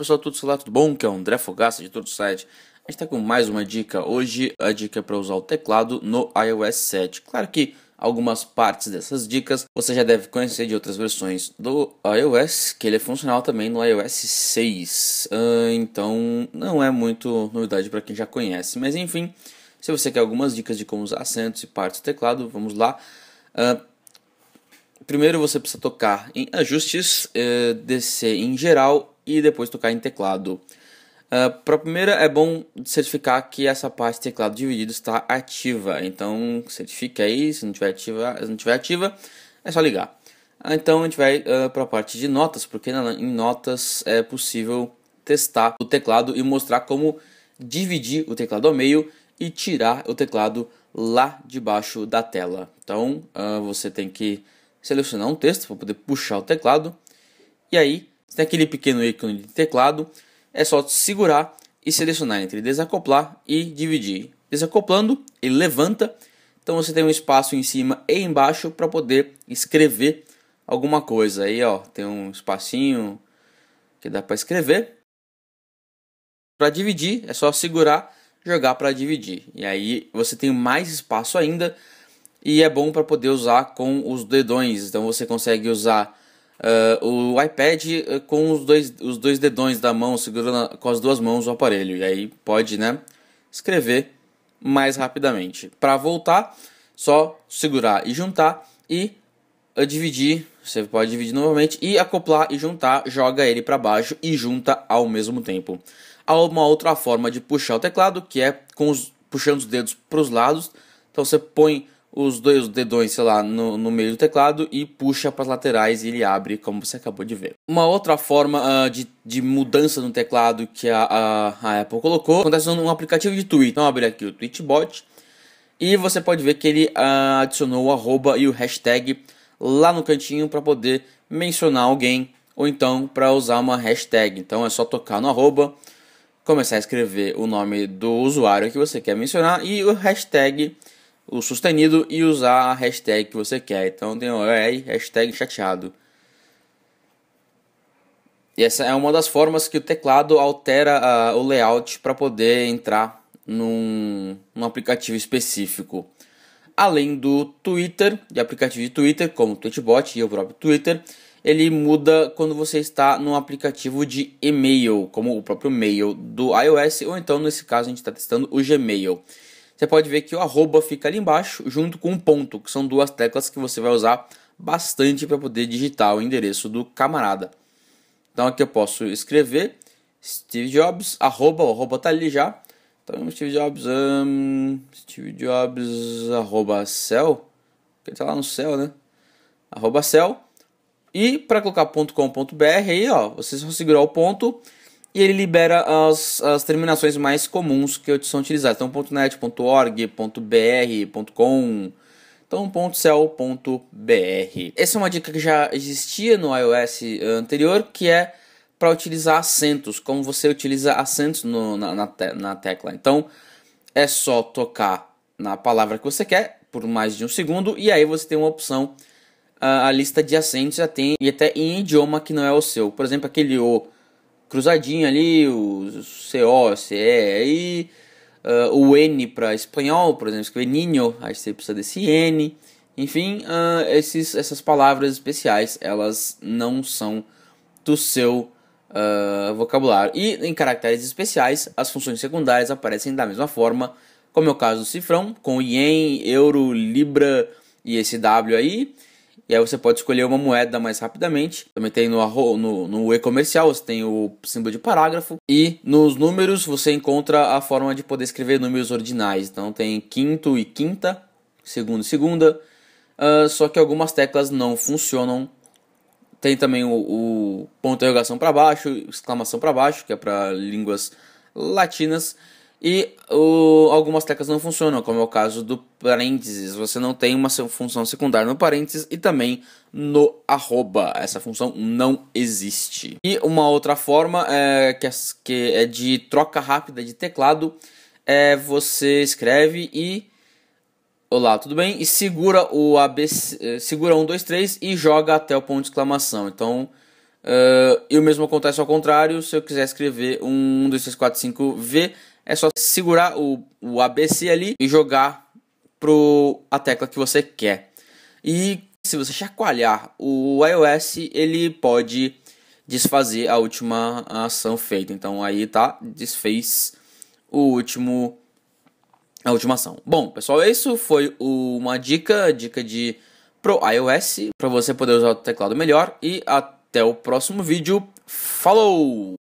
pessoal, tudo lá, tudo bom? Que é o André Fogaça de todo o site. A gente está com mais uma dica. Hoje a dica é para usar o teclado no iOS 7. Claro que algumas partes dessas dicas você já deve conhecer de outras versões do iOS, que ele é funcional também no iOS 6. Uh, então não é muito novidade para quem já conhece. Mas enfim, se você quer algumas dicas de como usar acentos e partes do teclado, vamos lá. Uh, primeiro você precisa tocar em ajustes, uh, descer em geral e depois tocar em teclado. Uh, ah, para a primeira é bom certificar que essa parte de teclado dividido está ativa. Então certifique aí, se não tiver ativa, se não tiver ativa, é só ligar. Uh, então a gente vai uh, ah, para a parte de notas, porque na, em notas é possível testar o teclado e mostrar como dividir o teclado ao meio e tirar o teclado lá debaixo da tela. Então você tem que selecionar um texto para poder puxar o teclado e aí tem aquele pequeno ícone de teclado, é só segurar e selecionar entre desacoplar e dividir. Desacoplando, ele levanta, então você tem um espaço em cima e embaixo para poder escrever alguma coisa. Aí, ó, tem um espacinho que dá para escrever. Para dividir, é só segurar, jogar para dividir. E aí você tem mais espaço ainda e é bom para poder usar com os dedões. Então você consegue usar uh, o iPad uh, com os dois, os dois dedões da mão, segurando com as duas mãos o aparelho. E aí pode né, escrever mais rapidamente. Para voltar, só segurar e juntar e uh, dividir. Você pode dividir novamente e acoplar e juntar, joga ele para baixo e junta ao mesmo tempo. Há uma outra forma de puxar o teclado que é com os, puxando os dedos para os lados. Então você põe os dois dedões, sei lá, no, no meio do teclado e puxa para as laterais e ele abre, como você acabou de ver. Uma outra forma uh, de, de mudança no teclado que a, a, a Apple colocou acontece num aplicativo de tweet. Então, abrir aqui o Tweetbot e você pode ver que ele uh, adicionou o arroba e o hashtag lá no cantinho para poder mencionar alguém ou então para usar uma hashtag. Então, é só tocar no arroba, começar a escrever o nome do usuário que você quer mencionar e o hashtag o sustenido e usar a hashtag que você quer. Então tem o aí, hashtag chateado. E essa é uma das formas que o teclado altera uh, o layout para poder entrar num, num aplicativo específico. Além do Twitter, de aplicativo de Twitter, como o Tweetbot e o próprio Twitter, ele muda quando você está no aplicativo de e-mail, como o próprio mail do iOS, ou então nesse caso a gente está testando o Gmail você pode ver que o arroba fica ali embaixo, junto com o ponto, que são duas teclas que você vai usar bastante para poder digitar o endereço do camarada. Então aqui eu posso escrever Steve Jobs, arroba, o arroba tá ali já. Então Steve Jobs, um, Steve Jobs, arroba céu, que tá lá no céu, né? Arroba céu. E para colocar .com.br aí, ó, você só segurar o ponto e ele libera as, as terminações mais comuns que são utilizadas. Então, .net, .org, .br, .com, então .cel.br. Essa é uma dica que já existia no iOS anterior, que é para utilizar acentos, como você utiliza acentos no, na, na, te, na tecla. Então, é só tocar na palavra que você quer por mais de um segundo e aí você tem uma opção a, a lista de acentos já tem e até em idioma que não é o seu. Por exemplo, aquele o cruzadinho ali, o CO, CE, aí uh, o N para espanhol, por exemplo, escrever ninho, aí você precisa desse N. Enfim, uh, esses, essas palavras especiais, elas não são do seu uh, vocabulário. E em caracteres especiais, as funções secundárias aparecem da mesma forma, como é o caso do cifrão, com ien, euro, libra e esse W aí. E aí você pode escolher uma moeda mais rapidamente. Também tem no, no, no e-comercial, você tem o símbolo de parágrafo. E nos números você encontra a forma de poder escrever números ordinais. Então tem quinto e quinta, segundo e segunda. Uh, só que algumas teclas não funcionam. Tem também o, o ponto de interrogação para baixo, exclamação para baixo, que é para línguas latinas. E o, algumas teclas não funcionam, como é o caso do parênteses. Você não tem uma função secundária no parênteses e também no arroba. Essa função não existe. E uma outra forma é, que, é, que é de troca rápida de teclado é você escreve e Olá, tudo bem? E segura o ABC, eh, segura 1, 2, 3 e joga até o ponto de exclamação. Então, Uh, e o mesmo acontece ao contrário, se eu quiser escrever um 1, 2, 3, 4, 5, V, é só segurar o, o ABC ali e jogar pro a tecla que você quer. E se você chacoalhar o iOS, ele pode desfazer a última ação feita. Então aí tá, desfez o último a última ação. Bom, pessoal, isso foi uma dica, dica de pro iOS para você poder usar o teclado melhor e até o próximo vídeo. Falou!